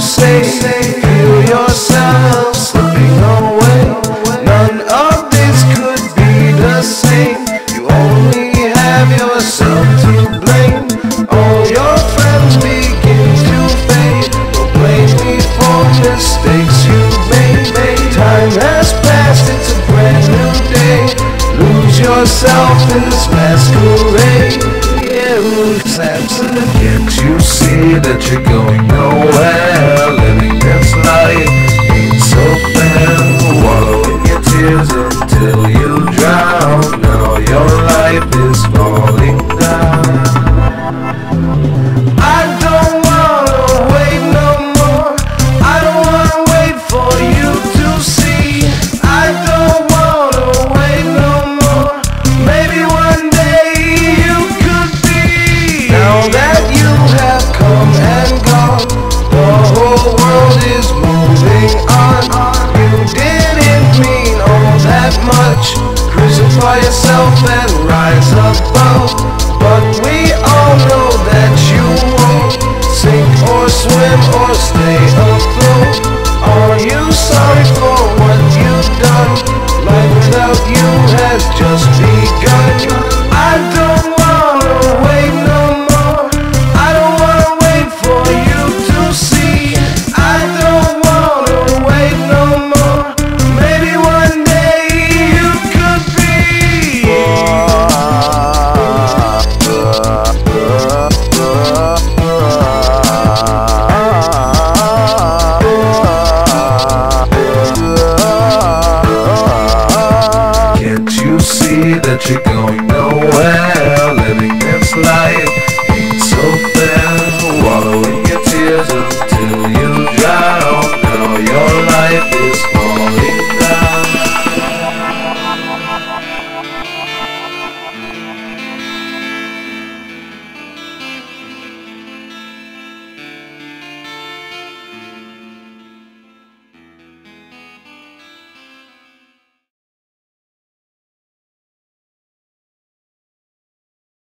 say, feel yourself slipping away. None of this could be the same. You only have yourself to blame. All your friends begin to fade. Don't blame me for mistakes you made. Time has passed, it's a brand new day. Lose yourself in this masquerade footsteps Can't you see that you're going nowhere Living this life. about you has just you're going nowhere, living this life.